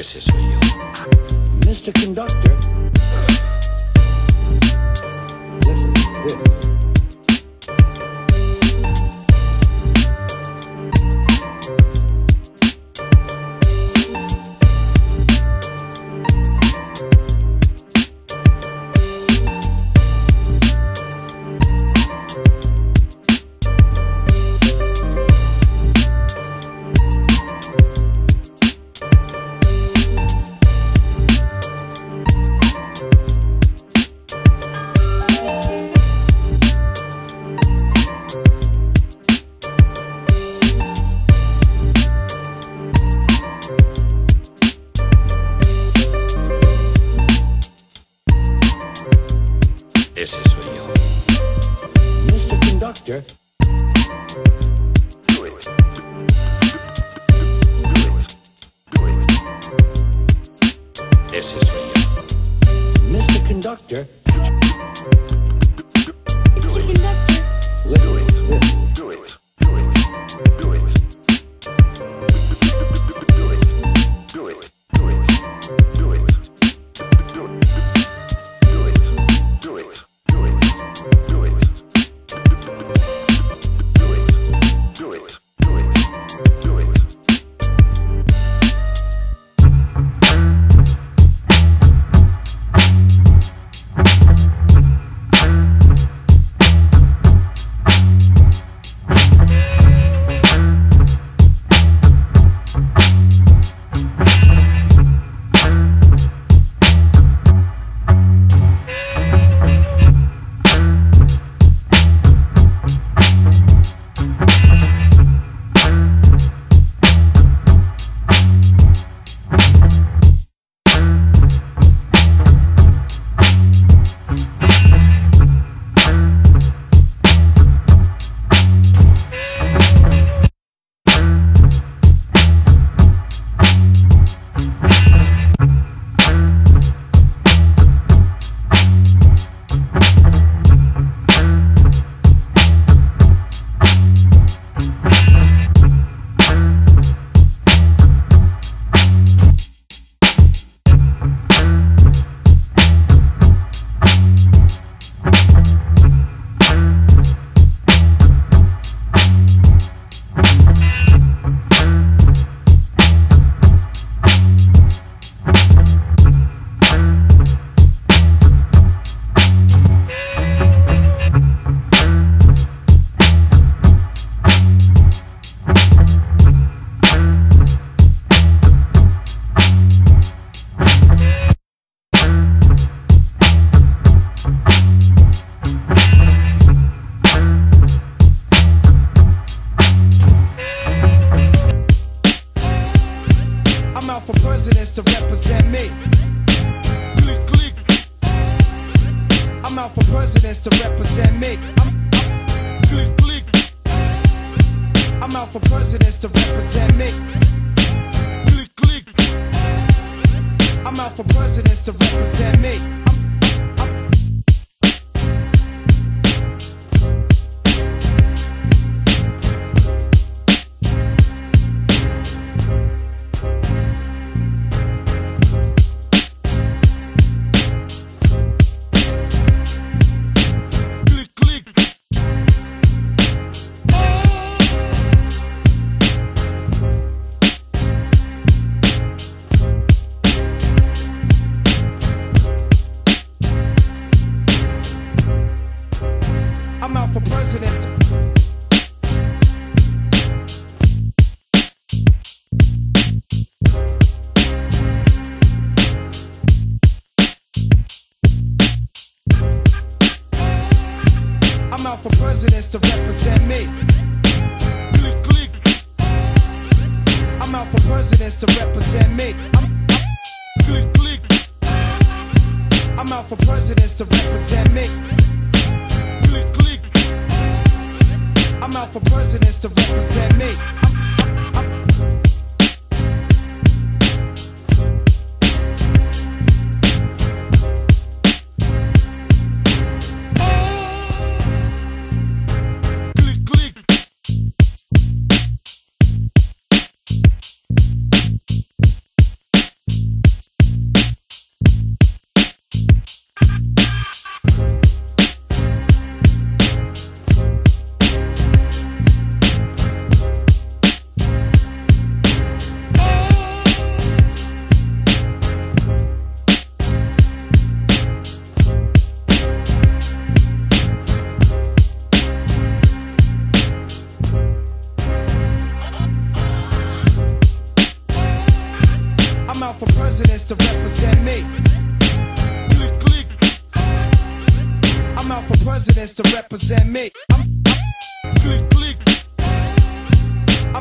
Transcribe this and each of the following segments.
This is for you. Mr. Konducta, listen to this. Konducta. presidents to represent me. I'm, I'm, click, click. I'm out for presidents to represent me. Click, click. I'm out for presidents to represent me. for president.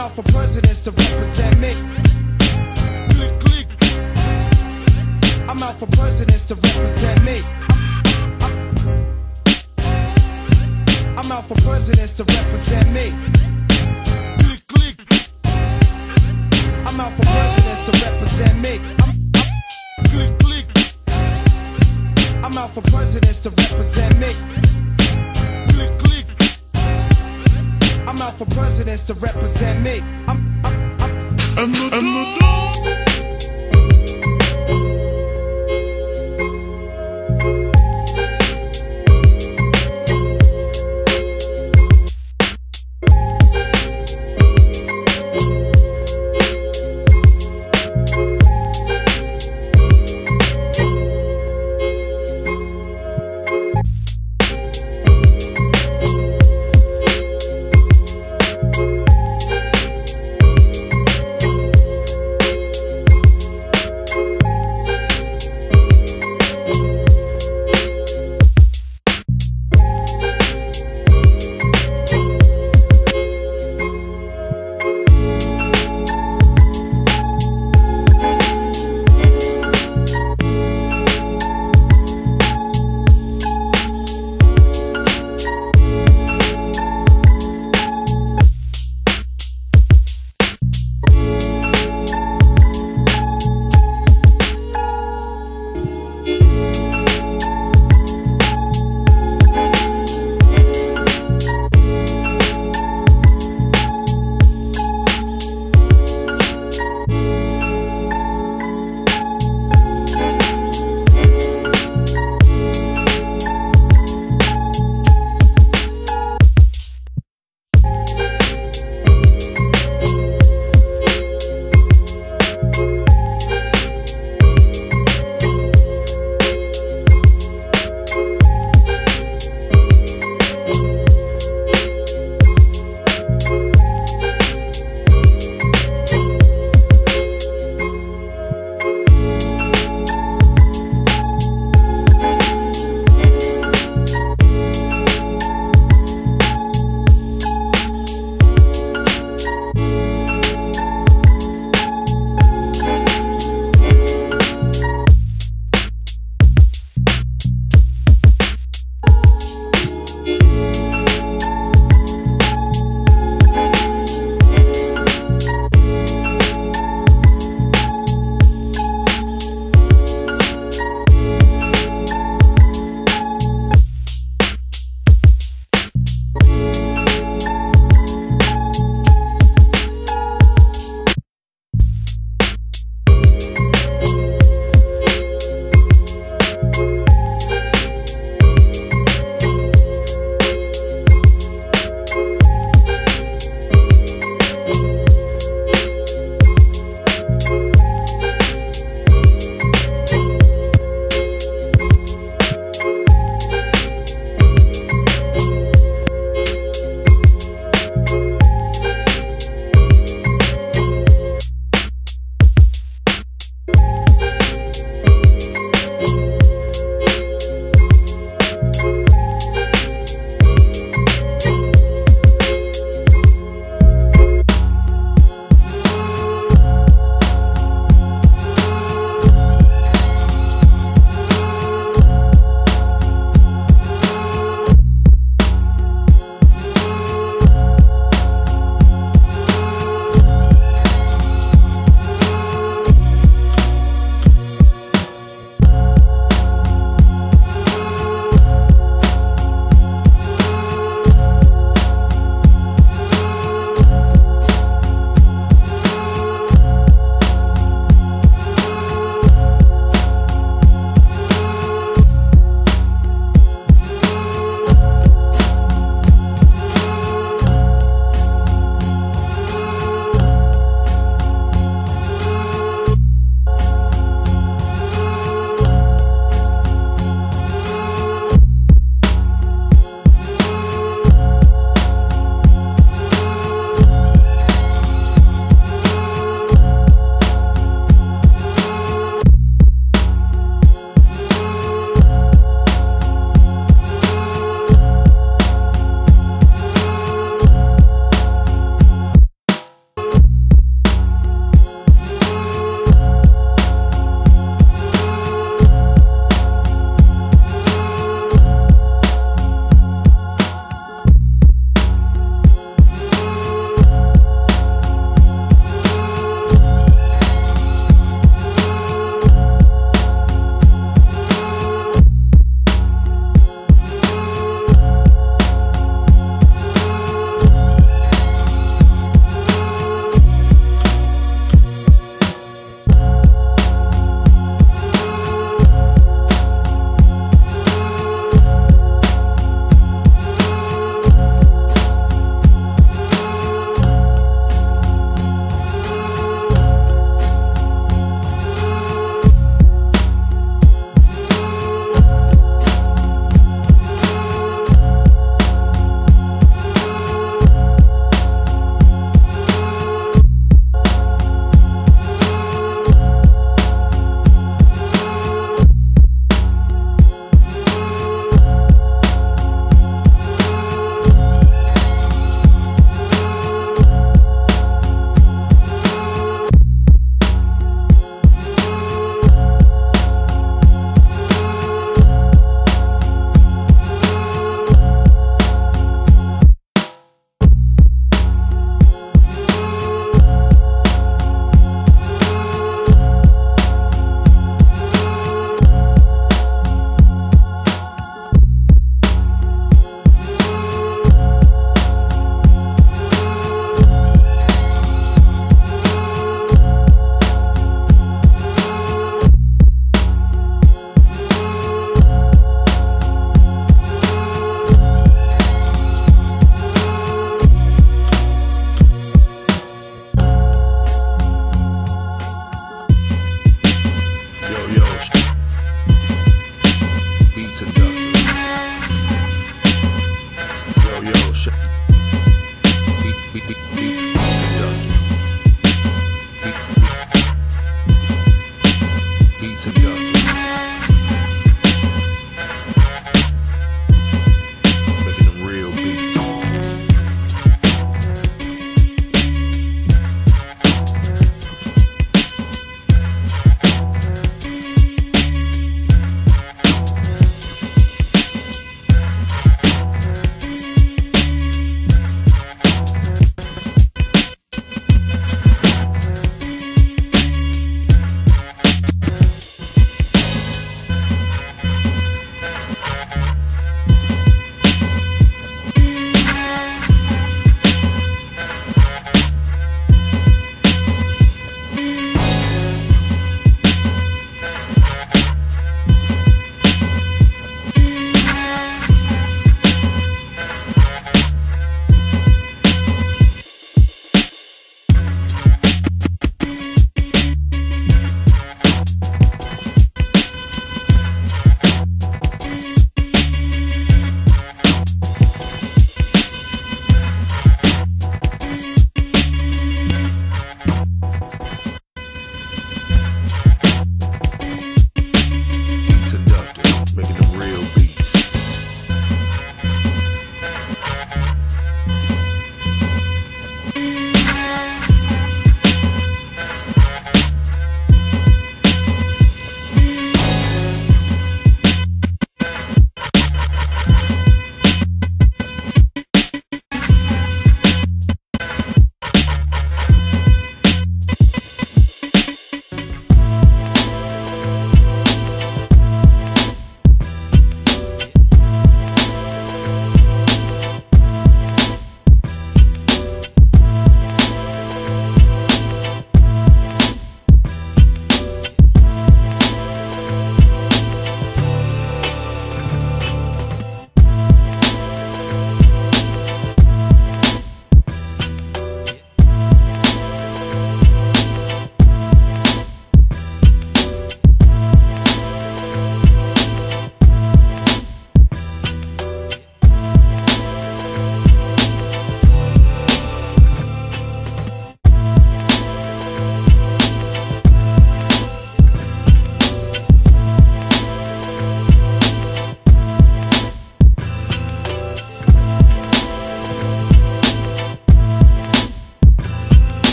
Out for presidents to represent me. Click, click. I'm out for presidents to represent me. I'm, out for presidents to represent me. Click, click. I'm out for presidents to represent me. Click, click. I'm out for presidents to represent me. For presidents to represent me. I'm, I'm, I'm,